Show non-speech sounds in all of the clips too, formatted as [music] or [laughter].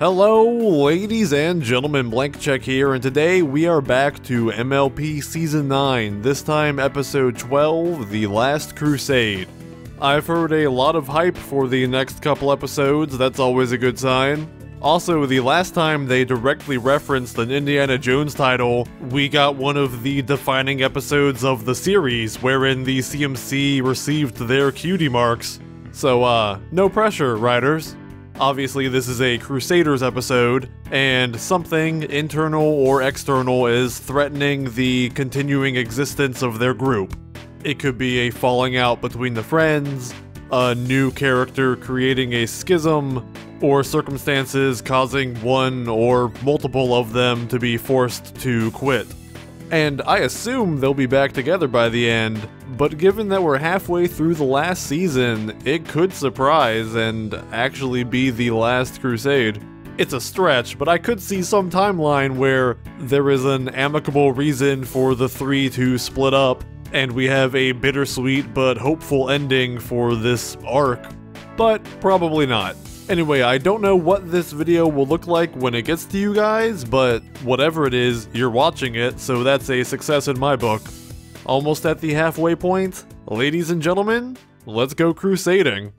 Hello, ladies and gentlemen, Blank Check here, and today we are back to MLP Season 9, this time episode 12, The Last Crusade. I've heard a lot of hype for the next couple episodes, that's always a good sign. Also, the last time they directly referenced an Indiana Jones title, we got one of the defining episodes of the series, wherein the CMC received their cutie marks. So, uh, no pressure, writers. Obviously, this is a Crusaders episode, and something, internal or external, is threatening the continuing existence of their group. It could be a falling out between the friends, a new character creating a schism, or circumstances causing one or multiple of them to be forced to quit. And I assume they'll be back together by the end, but given that we're halfway through the last season, it could surprise and actually be the last crusade. It's a stretch, but I could see some timeline where there is an amicable reason for the three to split up, and we have a bittersweet but hopeful ending for this arc. But probably not. Anyway, I don't know what this video will look like when it gets to you guys, but whatever it is, you're watching it, so that's a success in my book. Almost at the halfway point, ladies and gentlemen, let's go crusading.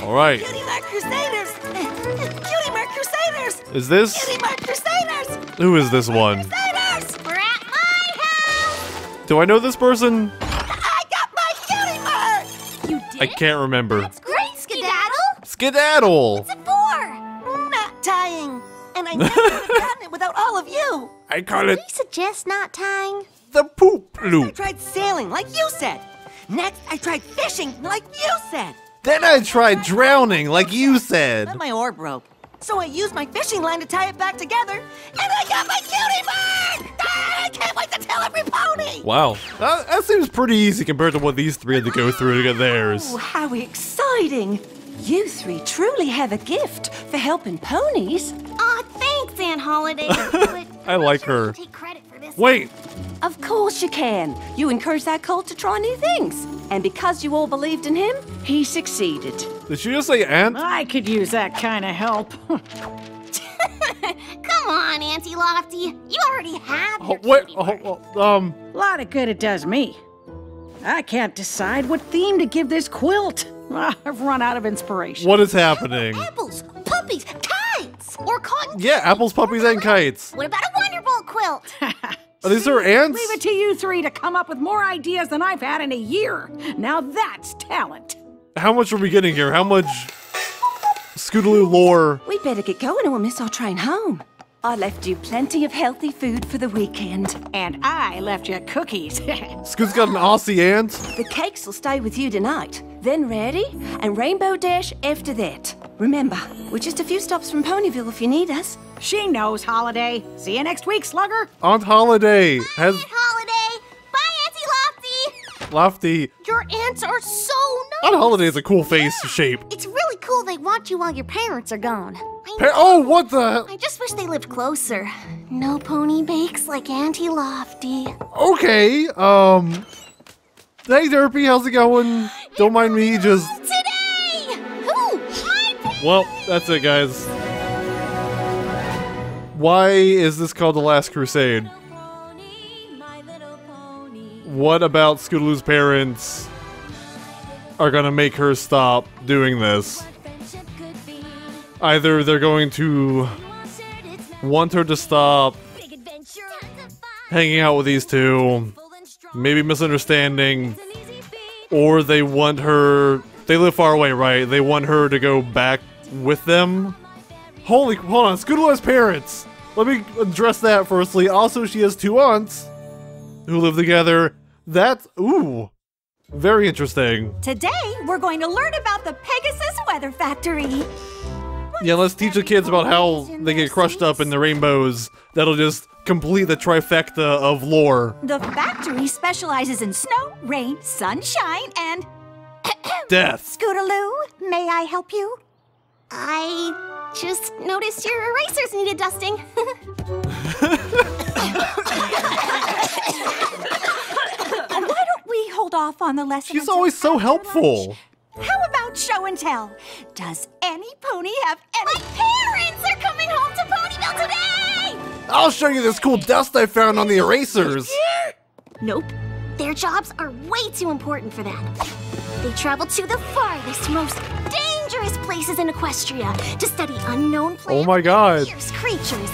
Alright, Cutie Mark Crusaders! [laughs] Cutie Mark Crusaders! is this? Cutie Mark Crusaders! Who is this one? Crusaders! We're at my house! Do I know this person? I got my cutie mark! You did? I can't remember. It's great, Skedaddle! Skedaddle! And I never would have [laughs] gotten it without all of you! I call it We suggest not tying. the poop loop. I loop. tried sailing, like you said. Next, I tried fishing, like you said. Then I tried drowning, like you said. But my oar broke. So I used my fishing line to tie it back together, and I got my cutie mark! Ah, I can't wait to tell every pony! Wow, that, that seems pretty easy compared to what these three had to go through to get theirs. Oh, how exciting! You three truly have a gift for helping ponies. Aw, thanks, Aunt Holiday. [laughs] I like her. Take credit for this. Wait, Of course you can. You encouraged that colt to try new things. And because you all believed in him, he succeeded. did she just say ant? I could use that kind of help. [laughs] Come on, Auntie Lofty. You already have Oh, wait, oh, oh, um, A lot of good it does me. I can't decide what theme to give this quilt. [laughs] I've run out of inspiration. what is happening? Apples, puppies, kites, or cotton. Yeah, apples, puppies, and kites. What about a Wonderbolt quilt? [laughs] Are these her ants? Leave it to you three to come up with more ideas than I've had in a year. Now that's talent. How much are we getting here? How much Scootaloo lore? We'd better get going or we'll miss our train home. I left you plenty of healthy food for the weekend. And I left you cookies. [laughs] Scoot's got an Aussie ant. The cakes will stay with you tonight. Then ready, and Rainbow Dash after that. Remember, we're just a few stops from Ponyville if you need us. she knows, Holiday. See you next week, Slugger. Aunt Holiday has Aunt Holiday. Bye, Auntie Lofty. Lofty. Your aunts are so nice. Aunt nice. Holiday is a cool face shape. It's really cool they want you while your parents are gone. Pa- oh, what the? I just wish they lived closer. No pony bakes like Auntie Lofty. Okay, um. Hey, Derpy, how's it going? [gasps] Don't mind me, just. Today! Who? My parents! Well, that's it, guys. Why is this called The Last Crusade? What about Scootaloo's parents are gonna make her stop doing this? Either they're going to want her to stop hanging out with these two, maybe misunderstanding, or they want her. They live far away, right? They want her to go back with them. Holy, hold on. Scootaloo has parents. Let me address that firstly. Also, she has two aunts who live together. That's ooh, very interesting. Today, we're going to learn about the Pegasus Weather Factory. Yeah, let's teach the kids about how they get crushed up in the rainbows. That'll just complete the trifecta of lore. The factory specializes in snow, rain, sunshine, and [coughs] Death. Scootaloo. May I help you? I just noticed your erasers needed dusting. [laughs] [coughs] Why don't we hold off on the lesson? She's always so after helpful. How about show and tell. Does any pony have any... My parents are coming home to Ponyville today! I'll show you this cool dust I found on the erasers. Nope. Their jobs are way too important for that. They travel to the farthest, most dangerous places in Equestria to study unknown oh plants Oh my god. and fierce creatures.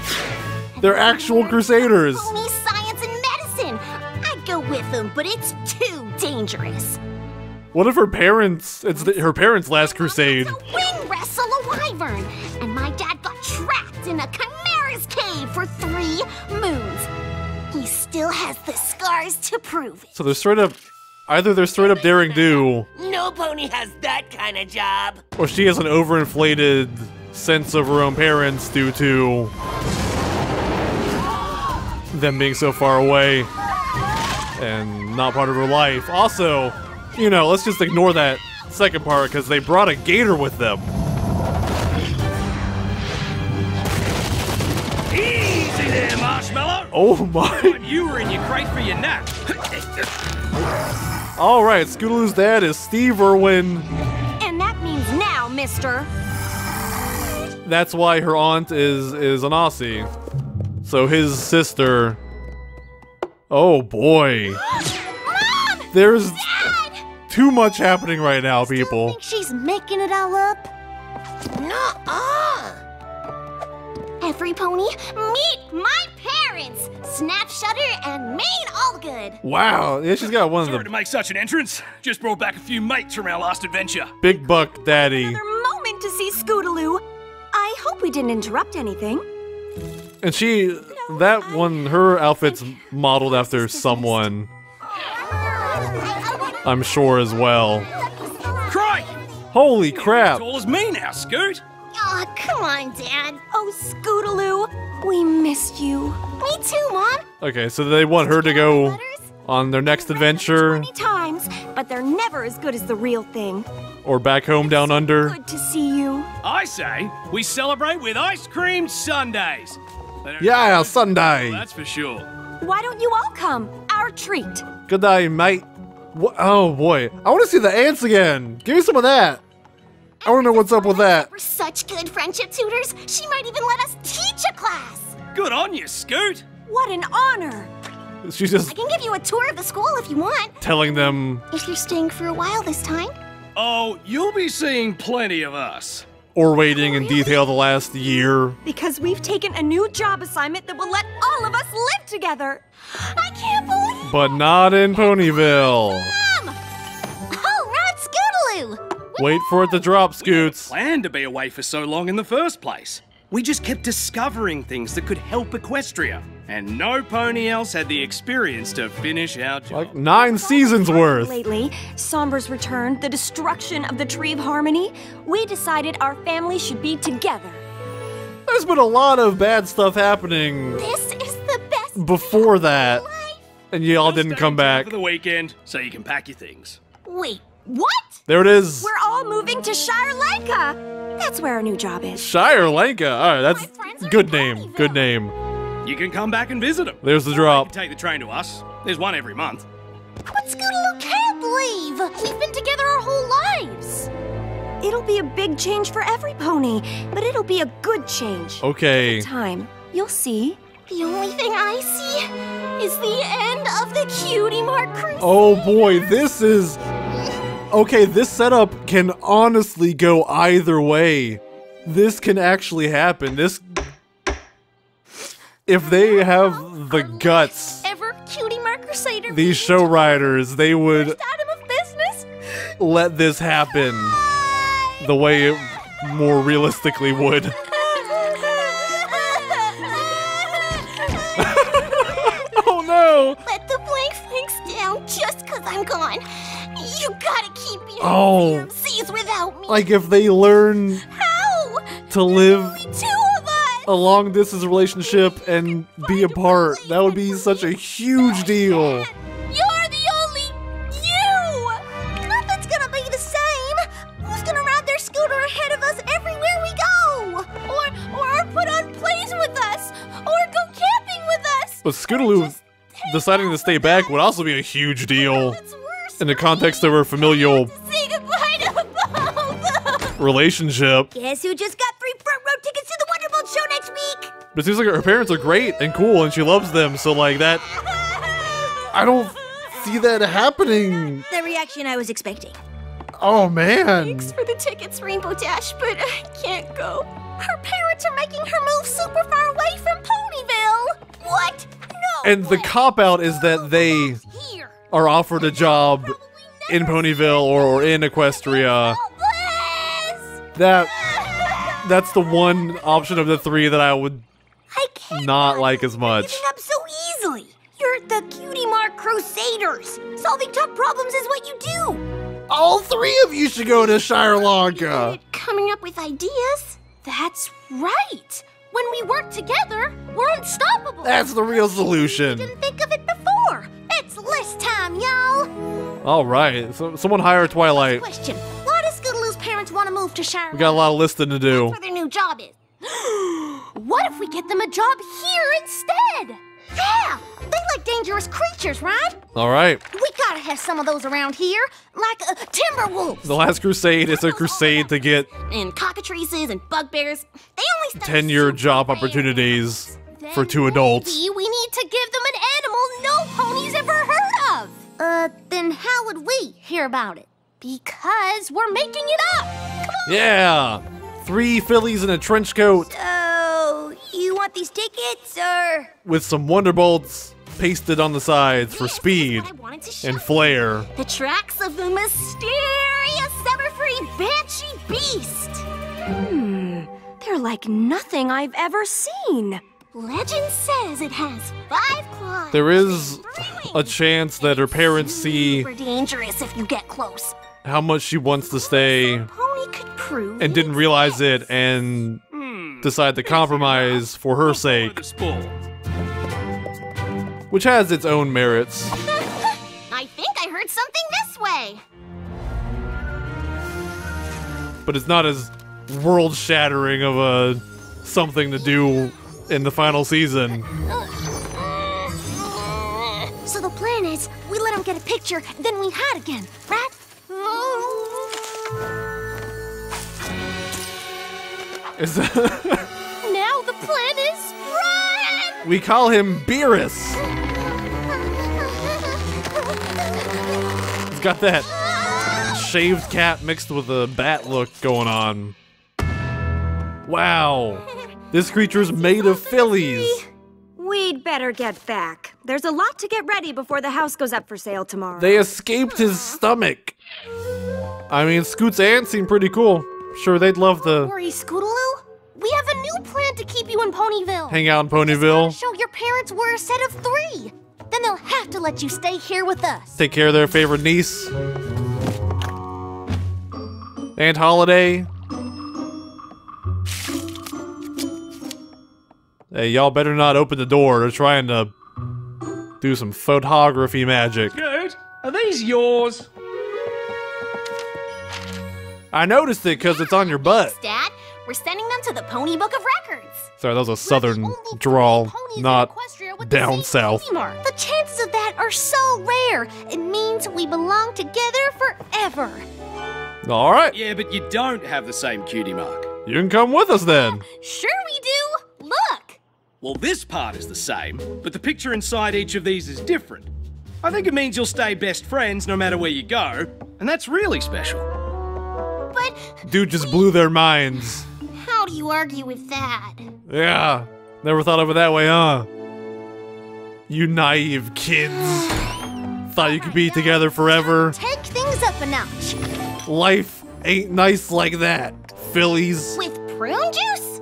They're actual crusaders. Pony science and medicine. I'd go with them, but it's too dangerous. What if her parents? It's the, her parents' last crusade. To wing wrestle a wyvern, and my dad got trapped in a chimera's cave for three moons. He still has the scars to prove it. So they're straight up. Either they're straight up Daring Do, No pony has that kind of job. or she has an overinflated sense of her own parents due to them being so far away and not part of her life. Also, you know, let's just ignore that second part because they brought a gator with them. Easy there, Marshmallow. Oh my! You were in your crate for your nap. All right, Scootaloo's dad is Steve Irwin. And that means now, mister. That's why her aunt is is an Aussie. So his sister. Oh boy. [gasps] Mom! There's too much happening right now, people. Think she's making it all up? Nuh-uh. Every pony, meet my parents! Snap Shutter and Mane Allgood. Wow, yeah, she's got one Sorry of to make such an entrance. Just brought back a few mates from our last adventure. big buck daddy. Another moment to see Scootaloo. I hope we didn't interrupt anything. And she, that one, her outfit's modeled after someone, I'm sure as well. Cry! Holy crap! Tall as me now, Scoot. Aw, come on, Dad. Oh, Scootaloo, we missed you. Me too, Mom. Okay, so they want her to go on their next adventure Many times, but they're never as good as the real thing. or back home down under. Good to see you. I say we celebrate with ice cream Sundays. They don't- Yeah, Sunday. That's for sure. Why don't you all come? Our treat. Good day, mate. Wha oh boy, I want to see the ants again. Give me some of that. I want to know what's up with that. We're such good friendship tutors. She might even let us teach a class. Good on you, Scoot. What an honor. She's just I can give you a tour of the school if you want. telling them If you're staying for a while this time. Oh, you'll be seeing plenty of us. or waiting in detail the last year. Because we've taken a new job assignment that will let all of us live together. I can't believe But not in Ponyville. Mom! Oh, Rod Scootaloo! Wait for it to drop, Scoots. Planned to be away for so long in the first place. We just kept discovering things that could help Equestria, and no pony else had the experience to finish our job. Like nine seasons worth. Lately, Sombra's return, the destruction of the Tree of Harmony, we decided our family should be together. There's been a lot of bad stuff happening This is the best before that, and y'all didn't come back. for the weekend, so you can pack your things. Wait, what? There it is. We're all moving to Shire Lanka. That's where our new job is. Shire Lanka. All right, that's good name. Good name. You can come back and visit them. There's the drop. can take the train to us. There's one every month. But Scootaloo can't leave. We've been together our whole lives. It'll be a big change for every pony, but it'll be a good change. Okay. Time. You'll see. The only thing I see is the end of the Cutie Mark cruise. Oh boy, this is. Okay, this setup can honestly go either way. This can actually happen. This. If they have the guts, Ever Cutie Mark Crusader. these show riders, they would Out of business. let this happen the way it more realistically would. [laughs] Oh. CMCs without me. Like, if they learn How? to live two of us. a long distance relationship and be apart, that would be such a huge deal. You're the only you. Nothing's gonna be the same. Who's gonna ride their scooter ahead of us everywhere we go? Or or put on plays with us? Or go camping with us? But Scootaloo deciding to stay back would also be a huge deal in the context of her familial relationship. Guess who just got free front row tickets to the Wonderbolt show next week? But it seems like her parents are great and cool and she loves them, so like that [laughs] I don't see that happening. The reaction I was expecting. Oh man. Thanks for the tickets, Rainbow Dash, but I can't go. Her parents are making her move super far away from Ponyville. What? No. And the cop out is that they are offered a job in Ponyville or, or in Equestria. That that's the one option of the three that I would I can't not like as much. Up so easily. You're the Cutie Mark Crusaders. Solving tough problems is what you do. All three of you should go to Shire Lanka. Coming up with ideas? That's right. When we work together, we're unstoppable. That's the real solution. We Didn't think of it before. It's list time, y'all. All right, so someone hire Twilight. Question: to move to Shire? We got a lot of listing to do. That's where their new job is. [gasps] what if we get them a job here instead? Yeah, they like dangerous creatures, right? All right, We gotta have some of those around here, like uh, timber wolves the Last Crusade is a crusade to get and cockatrices and bugbears. They only study ten-year job rare. opportunities for two adults. Maybe we need to give them an animal no pony's ever heard of. Uh, then how would we hear about it? Because we're making it up. Yeah, three fillies in a trench coat So, you want these tickets, or? with some Wonderbolts pasted on the sides for speed what I wanted to show and flair. The tracks of the mysterious Everfree Banshee Beast. Hmm, They're like nothing I've ever seen. Legend says it has five claws. There is a chance that her parents see Super dangerous if you get close. How much she wants to stay Pony could prove. and didn't realize it and decide to compromise for her sake, which has its own merits. [laughs] I think I heard something this way. but it's not as world shattering of a something to do in the final season. So the plan is, we let him get a picture, then we hide again, right? Is [laughs] Now the plan is run! we call him Beerus. He's got that shaved cap mixed with a bat look going on. Wow. This creature's made of fillies. We'd better get back. There's a lot to get ready before the house goes up for sale tomorrow. They escaped his stomach. I mean, Scoot's aunt seemed pretty cool. Sure, they'd love to Worry, Scootaloo. We have a new plan to keep you in Ponyville. hang out in Ponyville, Show your parents we're a set of three. Then they'll have to let you stay here with us. take care of their favorite niece. Aunt Holiday. Hey, y'all better not open the door. They're trying to do some photography magic. Good. Are these yours? I noticed it because it's on your butt. Dad, we're sending them to the Pony Book of Records. Sorry, that was a southern drawl, three ponies in not Equestria the down south. pony. The chances of that are so rare. It means we belong together forever. All right, Yeah, but you don't have the same cutie mark. you can come with us then. Sure we do. Look. Well, this part is the same, but the picture inside each of these is different. I think it means you'll stay best friends no matter where you go, and that's really special. But Dude just blew their minds. how do you argue with that? Yeah, never thought of it that way, huh? You naive kids. [sighs] Thought you could be together forever. Take things up a notch. Life ain't nice like that. Fillies With prune juice?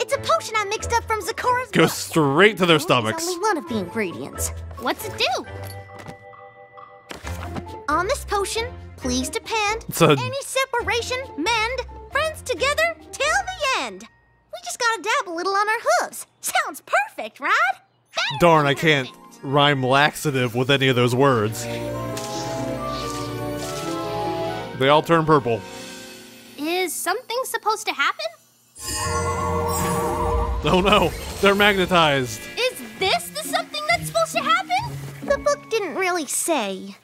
It's a potion I mixed up from Zecora's go book. straight to their stomachs. only one of the ingredients. What's it do? On this potion, please depend. It's a- Any separation, mend. Friends together till the end. We just gotta dab a little on our hooves. Sounds perfect, right? Better Darn, I can't rhyme laxative with any of those words. They all turn purple. Is something supposed to happen? Oh no, they're magnetized. Is this the something that's supposed to happen? The book didn't really say.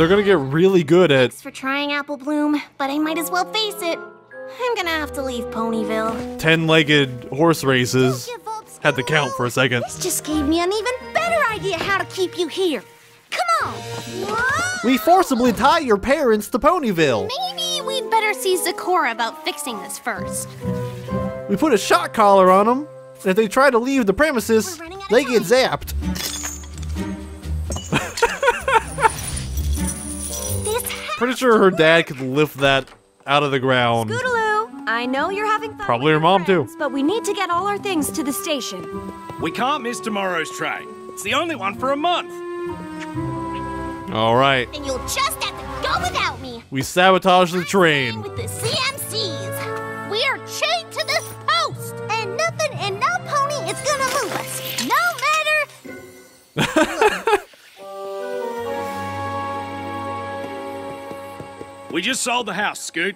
They're gonna get really good at Thanks for trying Apple Bloom, but I might as well face it. I'm gonna have to leave Ponyville. ten-legged horse races. Up, Had to count for a second. This just gave me an even better idea how to keep you here. Come on! We forcibly tie your parents to Ponyville. Maybe we'd better see Zecora about fixing this first. We put a shock collar on them. If they try to leave the premises, We're running out of they get zapped. Pretty sure her dad could lift that out of the ground. Scootaloo, I know you're having fun. Probably her your mom, too. But we need to get all our things to the station. We can't miss tomorrow's train. It's the only one for a month. All right, and you'll just have to go without me. we sabotage the train. With the CMCs. We are We just sold the house, Scoot.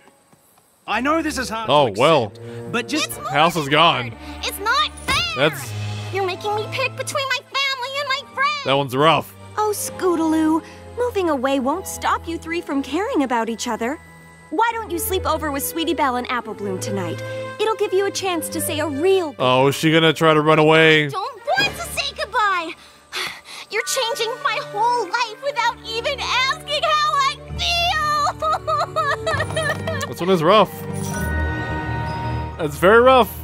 I know this is hard. Oh, to well. but just it's more House than is gone. hard. It's not fair. That's You're making me pick between my family and my friends. that one's rough. Oh, Scootaloo, moving away won't stop you three from caring about each other. Why don't you sleep over with Sweetie Belle and Apple Bloom tonight? It'll give you a chance to say a real. Oh, is she gonna try to run away? Don't want to say goodbye. [sighs] You're changing my whole life without even asking how I feel. [laughs] This one is rough. It's very rough.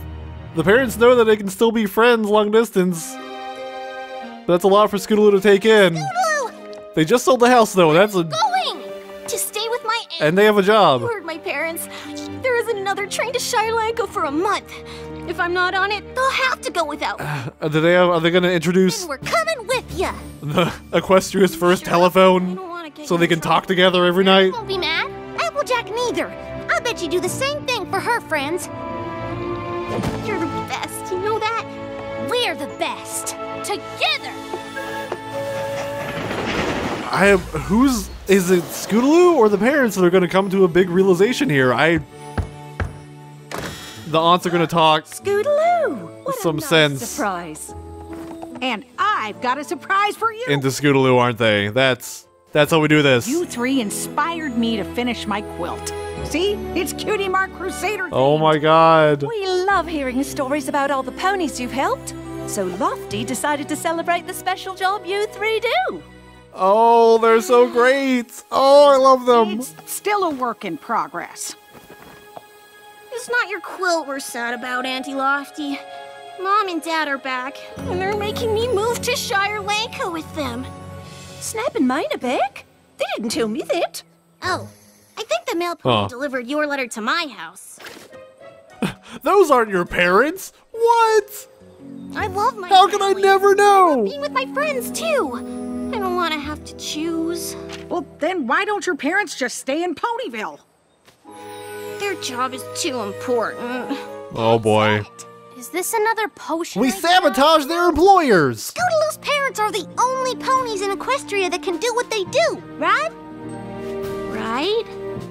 The parents know that they can still be friends long distance. That's a lot for Scootaloo to take in. Blue, They just sold the house though. That's a going to stay with my aunt. and they have a job. Heard my parents. There is another train to Shire Lanka for a month. If I'm not on it, they'll have to go without me. Uh, do they have, are they gonna introduce And we're coming with ya. the Equestria's first don't telephone so they can talk together every night? Won't be mad. Applejack neither. I bet you do the same thing for her friends. You're the best, you know that? We're the best. Together. I have who's is it Scootaloo or the parents that are gonna come to a big realization here? I the aunts are gonna talk. Scootaloo! What Some nice sense. surprise. And I've got a surprise for you. into Scootaloo, aren't they? That's that's how we do this. you three inspired me to finish my quilt. See? It's Cutie Mark Crusader. Oh my god. We love hearing stories about all the ponies you've helped. So Lofty decided to celebrate the special job you three do. Oh, they're so great. Oh, I love them. It's still a work in progress. It's not your quilt we're sad about, Auntie Lofty. Mom and Dad are back, and they're making me move to Shire Lanka with them. Snap and Mane are back. They didn't tell me that. Oh, I think the mail pony Huh. delivered your letter to my house. [laughs] Those aren't your parents. What? I love my How can I never know? Being with my friends, too. I don't want to have to choose. Well, then why don't your parents just stay in Ponyville? Their job is too important. Oh boy. Is this another potion? We I sabotage their employers. Scootaloo's parents are the only ponies in Equestria that can do what they do, right? Right?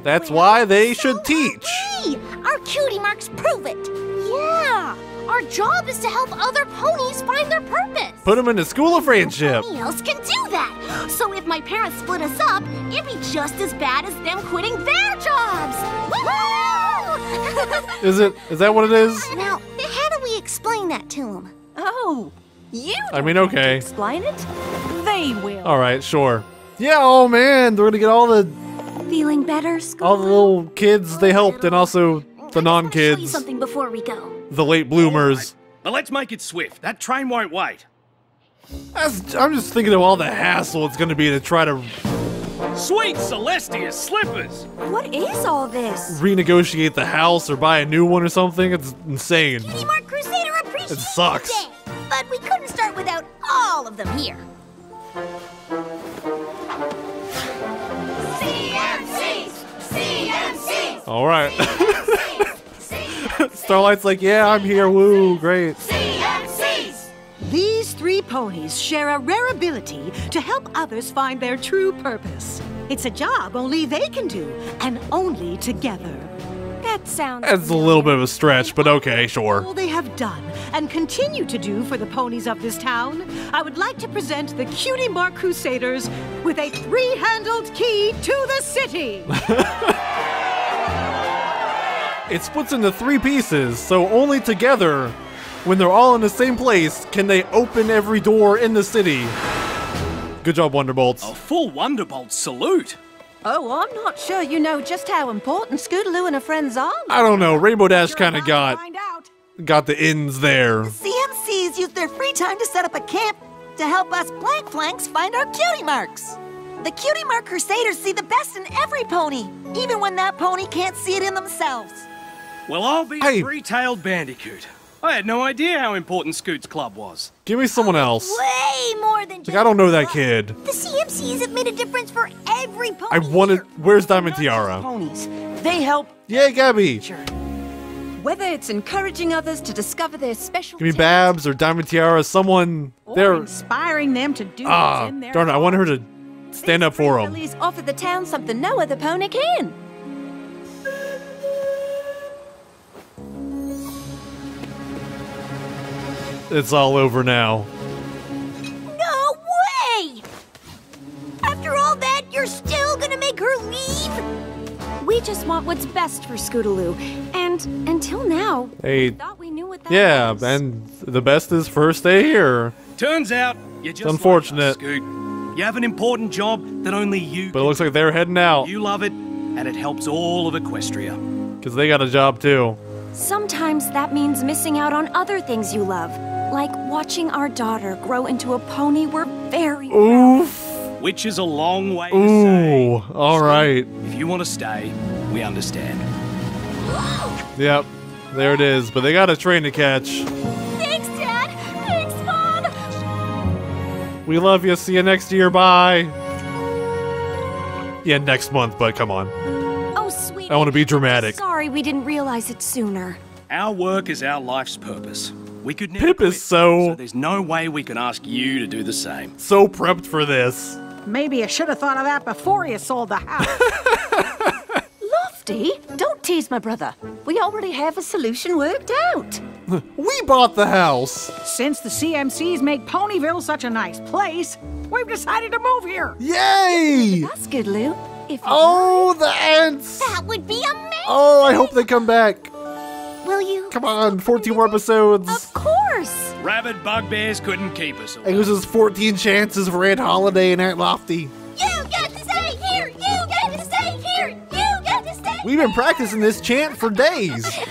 That's why they should teach. Hey, our cutie marks prove it. Yeah, our job is to help other ponies find their purpose. Put them in the school of friendship. Nobody else can do that. So if my parents split us up, it'd be just as bad as them quitting their jobs. Woohoo! Is it? Is that what it is? now, how do we explain that to them? Oh, you I mean, okay. explain it? They will. All right, sure. Yeah. Oh man, they're gonna get all the Feeling better, all the little kids they helped, and also the I just Show you non-kids, something before we go. the late bloomers. But let's make it swift. That train won't wait. That's, I'm just thinking of all the hassle it's gonna be to try to Sweet Celestia's slippers. What is all this? renegotiate the house or buy a new one or something. It's insane. Cutie Mark Crusader appreciates It sucks. day, But we couldn't start without all of them here. CMCs! CMCs! All right. Starlight's like, yeah, I'm here. Woo, great. CMCs! These three ponies share a rare ability to help others find their true purpose. It's a job only they can do, and only together. That sounds. That's a little bit of a stretch, but okay, sure. All they have done and continue to do for the ponies of this town, I would like to present the Cutie Mark Crusaders with a three-handled key to the city. [laughs] It splits into three pieces, so only together, when they're all in the same place, can they open every door in the city. Good job, Wonderbolts. A full Wonderbolt salute. Oh, I'm not sure you know just how important Scootaloo and her friends are. I don't know, Rainbow Dash kind of got Find out. got the ins there. CMCs use their free time to set up a camp to help us blank flanks find our cutie marks. The Cutie Mark Crusaders see the best in every pony, even when that pony can't see it in themselves. Well, I'll be Hey. a three-tailed bandicoot. I had no idea how important Scoot's club was. Give me someone else. Way more than just Like, I don't know that kid. The CMCs have made a difference for every pony. I wanted. here. Where's Diamond Tiara? Ponies. They help. Yeah, Gabby. Sure. Whether it's encouraging others to discover their special Give me Babs or Diamond Tiara. Someone. Or They're. inspiring them to do Ah, what's darn it! I want her to stand up for him. Please offer the town something no other pony can. It's all over now. No way! After all that, you're still gonna make her leave? We just want what's best for Scootaloo, and until now, Hey, thought we knew what that yeah, was. and the best is first day here. Turns out you're just like unfortunate. us, Scoot. You have an important job that only you. But it looks like they're heading out you love it, and it helps all of Equestria. because they got a job too. Sometimes that means missing out on other things you love, like watching our daughter grow into a pony we're very proud. Oof. Which is a long way to say. Ooh. All right. If you want to stay, we understand. Yep. There it is. But they got a train to catch. Thanks, Dad! Thanks, Mom! We love you. See you next year. Bye. Yeah, next month. But come on. Oh, sweet. I want to be dramatic. Sorry we didn't realize it sooner. Our work is our life's purpose. We could never Pip quit, is so so there's no way we can ask you to do the same. so prepped for this. Maybe you should have thought of that before you sold the house. [laughs] Lofty, don't tease my brother. We already have a solution worked out. [laughs] We bought the house. Since the CMCs make Ponyville such a nice place, we've decided to move here. Yay! That's good, Lou. If Oh, the ants. That would be amazing! Oh, I hope they come back. Will you? Come on, 14 more episodes. Of course! Rabid bugbears couldn't keep us It away. was just 14 chances for Aunt Holiday and Aunt Lofty. You get to stay here! You get to stay here! You get to stay We've been practicing this chant for days. [laughs]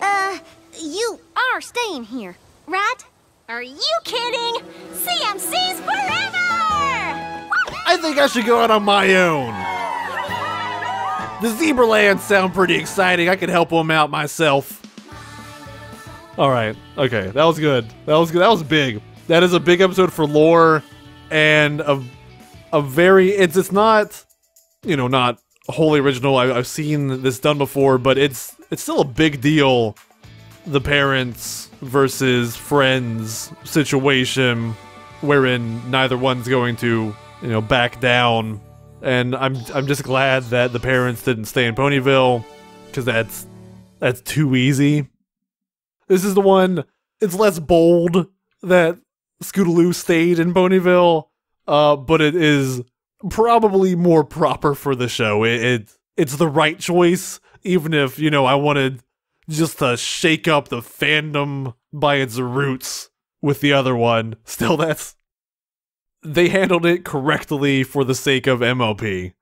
Uh, you are staying here, right? Are you kidding? CMC's forever! I think I should go out on my own. The Zebralands sound pretty exciting. I could help them out myself. All right. Okay, that was good. That was good. That was big. That is a big episode for lore and a a very it's it's not you know not wholly original. I, I've seen this done before, but it's it's still a big deal. The parents versus friends situation, wherein neither one's going to you know back down, and I'm I'm just glad that the parents didn't stay in Ponyville because that's that's too easy. This is the one. It's less bold that Scootaloo stayed in Ponyville, uh, but it is probably more proper for the show. It, it it's the right choice, even if you know I wanted just to shake up the fandom by its roots with the other one. [laughs] Still, that's they handled it correctly for the sake of MLP.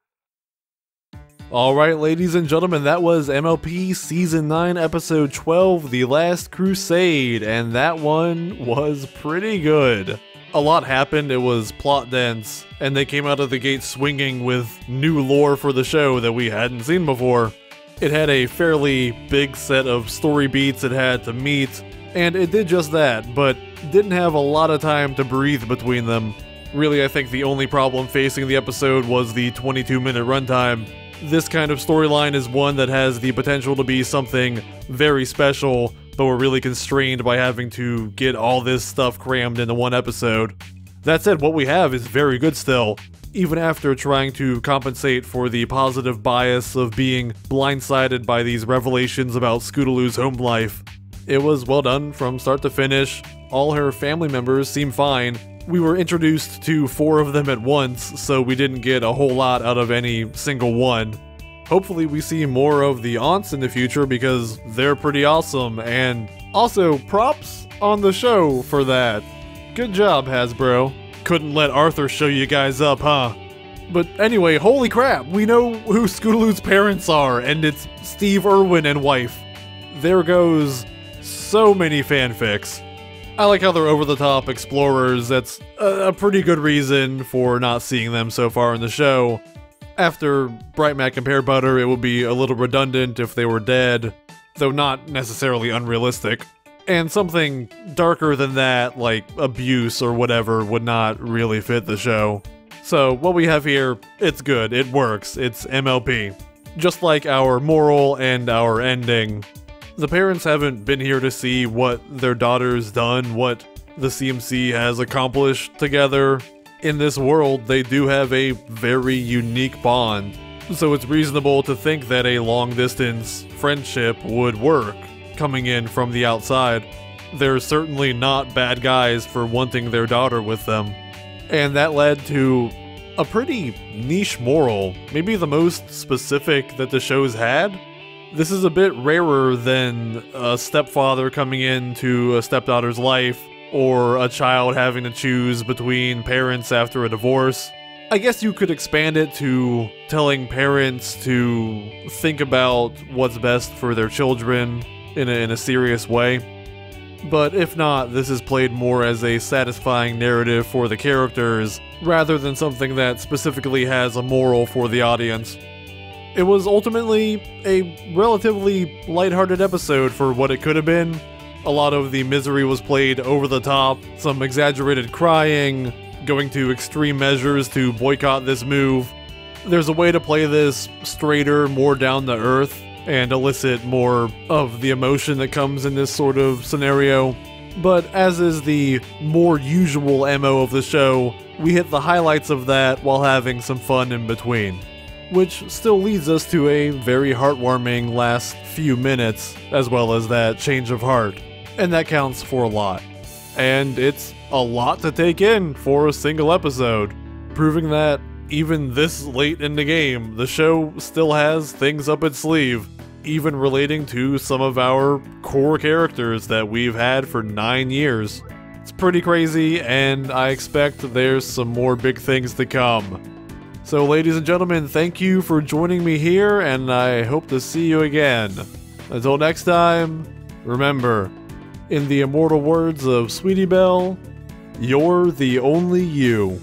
All right, ladies and gentlemen, that was MLP Season 9, Episode 12, The Last Crusade, and that one was pretty good. A lot happened, it was plot dense, and they came out of the gate swinging with new lore for the show that we hadn't seen before. It had a fairly big set of story beats it had to meet, and it did just that, but didn't have a lot of time to breathe between them. Really, I think the only problem facing the episode was the 22 minute runtime. This kind of storyline is one that has the potential to be something very special, but we're really constrained by having to get all this stuff crammed into one episode. That said, what we have is very good still. even after trying to compensate for the positive bias of being blindsided by these revelations about Scootaloo's home life. It was well done from start to finish. All her family members seem fine. We were introduced to four of them at once, so we didn't get a whole lot out of any single one. Hopefully, we see more of the aunts in the future because they're pretty awesome, and also props on the show for that. Good job, Hasbro. Couldn't let Arthur show you guys up, huh? But anyway, holy crap, we know who Scootaloo's parents are, and it's Steve Irwin and wife. There goes so many fanfics. I like how they're over the top explorers, that's a, a pretty good reason for not seeing them so far in the show. After Bright Mac and Pear Butter, it would be a little redundant if they were dead, though not necessarily unrealistic. And something darker than that, like abuse or whatever, would not really fit the show. So, what we have here, it's good, it works, it's MLP. Just like our moral and our ending. The parents haven't been here to see what their daughter's done, what the CMC has accomplished together. In this world, they do have a very unique bond, so it's reasonable to think that a long distance friendship would work coming in from the outside. They're certainly not bad guys for wanting their daughter with them. And that led to a pretty niche moral, maybe the most specific that the show's had. This is a bit rarer than a stepfather coming into a stepdaughter's life or a child having to choose between parents after a divorce. I guess you could expand it to telling parents to think about what's best for their children in a, in a serious way. But if not, this is played more as a satisfying narrative for the characters, rather than something that specifically has a moral for the audience. It was ultimately a relatively lighthearted episode for what it could have been. A lot of the misery was played over the top, some exaggerated crying, going to extreme measures to boycott this move. There's a way to play this straighter, more down to earth, and elicit more of the emotion that comes in this sort of scenario. But as is the more usual MO of the show, we hit the highlights of that while having some fun in between. Which still leads us to a very heartwarming last few minutes, as well as that change of heart. And that counts for a lot. And it's a lot to take in for a single episode, proving that even this late in the game, the show still has things up its sleeve even relating to some of our core characters that we've had for nine years. It's pretty crazy, and I expect there's some more big things to come. So, ladies and gentlemen, thank you for joining me here, and I hope to see you again. Until next time, remember, in the immortal words of Sweetie Belle, you're the only you.